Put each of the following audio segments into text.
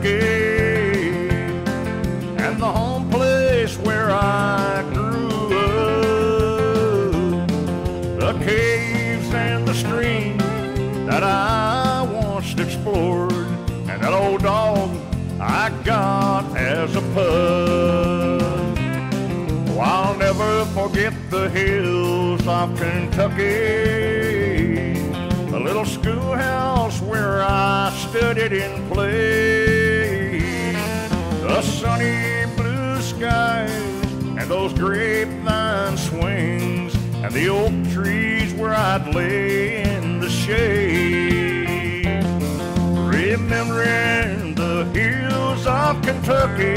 Kentucky, and the home place where I grew up. The caves and the streams that I once explored, and that old dog I got as a pup. Oh, I'll never forget the hills of Kentucky, the little schoolhouse where I studied and played, sunny blue skies and those grapevine swings, and the oak trees where I'd lay in the shade. Remembering the hills of Kentucky,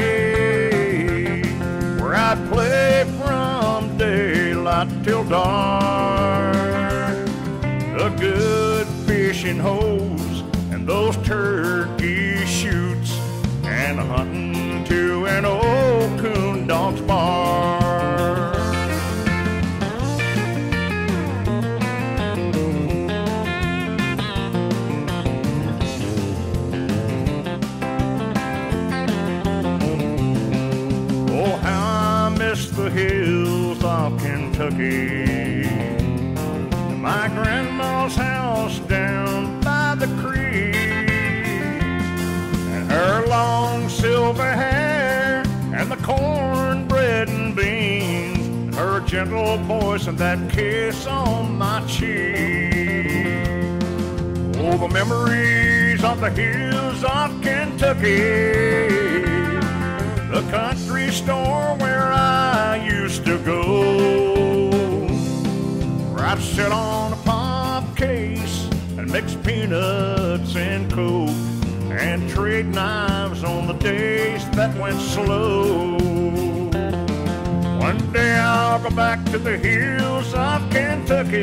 where I'd play from daylight till dark. The good fishing holes and those turkey shoots, and hunting the hills of Kentucky. My grandma's house down by the creek. And her long silver hair and the cornbread and beans. And her gentle voice and that kiss on my cheek. Oh, the memories of the hills of Kentucky. The country store where I used to go. Where I'd sit on a pop case and mix peanuts and coke. And trade knives on the days that went slow. One day I'll go back to the hills of Kentucky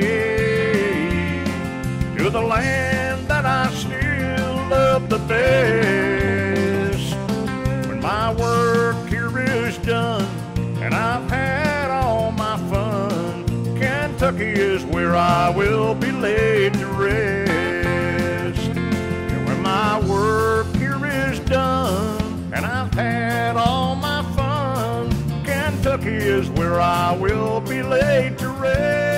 to the land that I still love the best. When my work to rest. And when my work here is done and I've had all my fun, Kentucky is where I will be laid to rest.